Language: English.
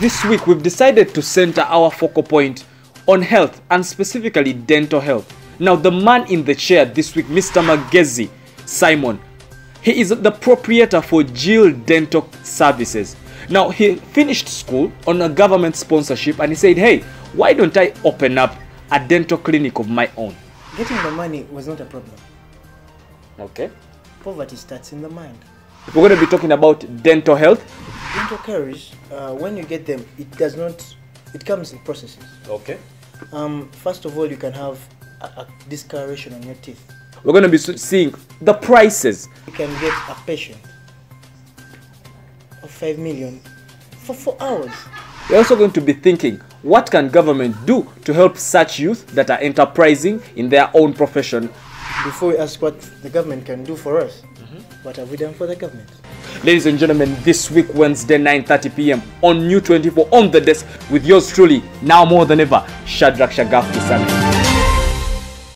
this week we've decided to center our focal point on health and specifically dental health. Now, the man in the chair this week, Mr. Magezi Simon, he is the proprietor for Jill Dental Services. Now, he finished school on a government sponsorship and he said, Hey, why don't I open up a dental clinic of my own? Getting the money was not a problem. Okay. Poverty starts in the mind. We're going to be talking about dental health. Dental caries, uh, when you get them, it does not, it comes in processes. Okay. Um, first of all, you can have a, a discoloration on your teeth. We're going to be seeing the prices. You can get a patient of 5 million for 4 hours. We're also going to be thinking what can government do to help such youth that are enterprising in their own profession. Before we ask what the government can do for us, what have we done for the government? Ladies and gentlemen, this week, Wednesday, 9.30 p.m. on New 24 on the desk with yours truly, now more than ever, Shadrach Shagaf Kisame.